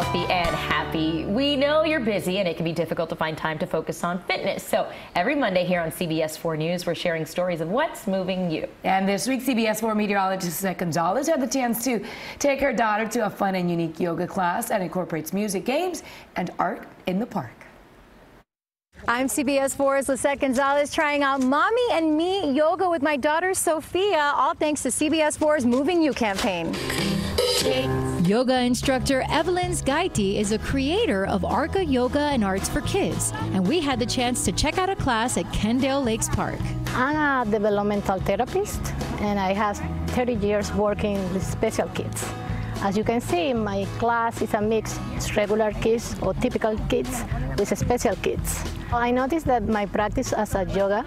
healthy and happy. We know you're busy and it can be difficult to find time to focus on fitness. So every Monday here on CBS 4 News, we're sharing stories of what's moving you. And this week, CBS 4 meteorologist Lissette Gonzalez had the chance to take her daughter to a fun and unique yoga class that incorporates music, games, and art in the park. I'm CBS 4's Lissette Gonzalez trying out Mommy and Me yoga with my daughter Sofia, all thanks to CBS 4's Moving You campaign. Yoga instructor Evelyn Sgaiti is a creator of Arca Yoga and Arts for Kids, and we had the chance to check out a class at Kendale Lakes Park. I'm a developmental therapist, and I have 30 years working with special kids. As you can see, my class is a mix regular kids or typical kids with special kids. I noticed that my practice as a yoga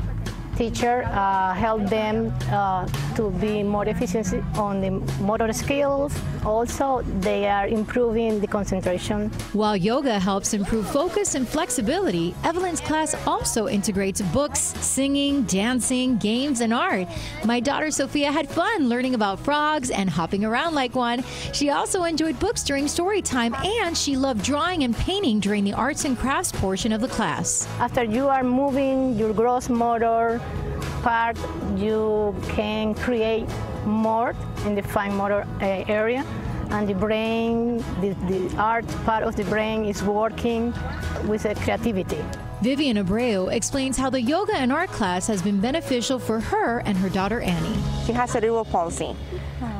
teacher uh, help them uh, to be more efficient on the motor skills. Also, they are improving the concentration. While yoga helps improve focus and flexibility, Evelyn's class also integrates books, singing, dancing, games, and art. My daughter Sofia had fun learning about frogs and hopping around like one. She also enjoyed books during story time, and she loved drawing and painting during the arts and crafts portion of the class. After you are moving your gross motor, part you can create more in the fine motor uh, area and the brain, the, the, art part of the brain is working with uh, creativity. Vivian Abreu explains how the yoga and art class has been beneficial for her and her daughter Annie. She has cerebral palsy,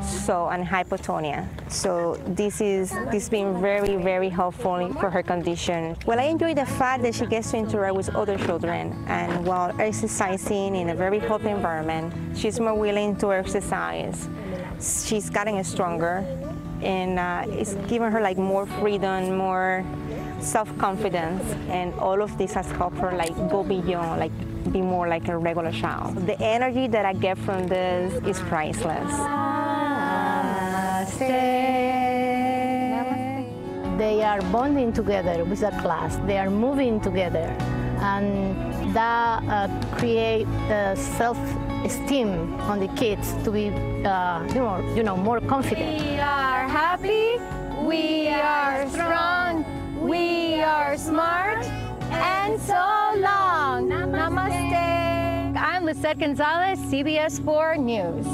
so and hypotonia. So this is this been very very helpful for her condition. Well, I enjoy the fact that she gets to interact with other children, and while exercising in a very healthy environment, she's more willing to exercise. She's getting stronger, and uh, it's giving her like more freedom, more self-confidence and all of this has helped her like go beyond like be more like a regular child. The energy that i get from this is priceless. They are bonding together with the class. They are moving together. And that uh, create uh, self-esteem on the kids to be uh, you, know, you know more confident. We are happy. We are strong we are smart and so long. Namaste. I'm Lissette Gonzalez, CBS 4 News.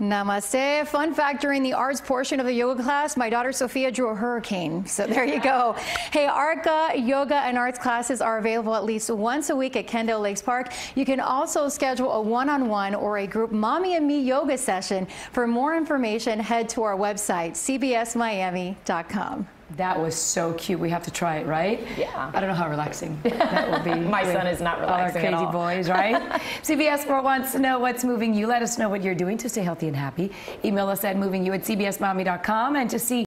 Namaste. Fun fact during the arts portion of the yoga class, my daughter Sofia drew a hurricane. So there you go. hey, Arca yoga and arts classes are available at least once a week at Kendale Lakes Park. You can also schedule a one on one or a group Mommy and Me yoga session. For more information, head to our website, cbsmiami.com. That was so cute. We have to try it, right? Yeah. I don't know how relaxing that will be. My son is not relaxing all our crazy boys, right? CBS 4 wants to know what's moving you. Let us know what you're doing to stay healthy and happy. Email us at movingyou at cbsmiami.com and to see